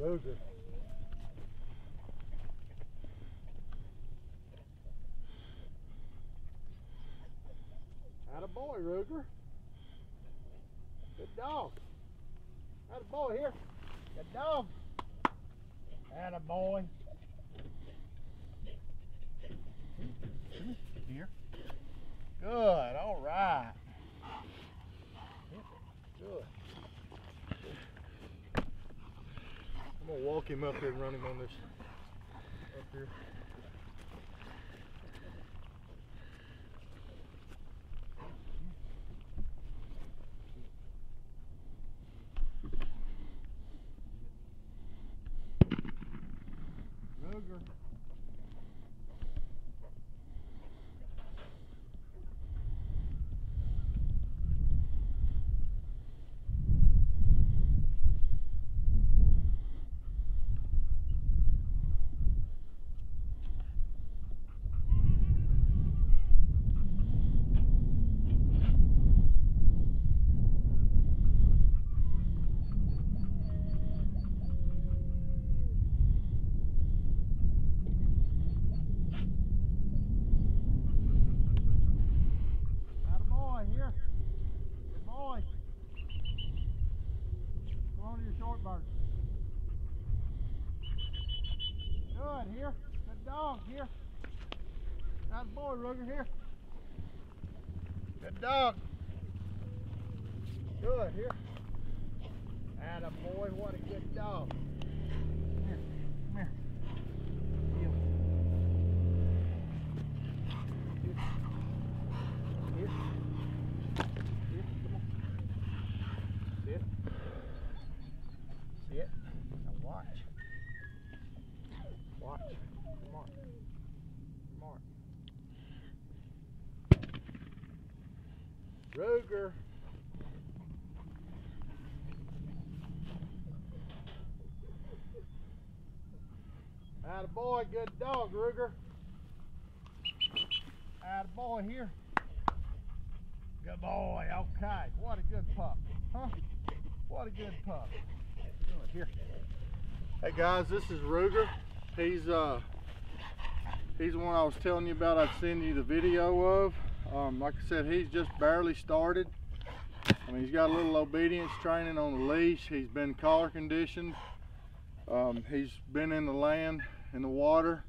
Ruger. a boy, Ruger. Good dog. Atta boy here. Good dog. Atta boy. Here. Good. All right. Good. Walk him up here and run him on this up here. Ruger. Atta boy here. Good boy. Come on to your short Good here. Good dog here. Atta boy, Ruger here. Good dog. Good here. Atta boy, what a good dog. Come here. Come here. Heel. Here. Here. Here, come on. Sit. Sit. Now watch. Watch. Come on. Come on. Ruger. Atta boy, good dog, Ruger. Atta boy here. Good boy, okay. What a good pup. Huh? What a good pup. Here. Hey guys, this is Ruger. He's uh he's the one I was telling you about I'd send you the video of. Um, like I said, he's just barely started. I mean, he's got a little obedience training on the leash. He's been collar conditioned. Um, he's been in the land, in the water.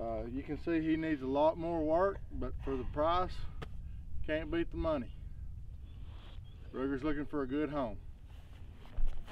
Uh, you can see he needs a lot more work, but for the price, can't beat the money. Ruger's looking for a good home.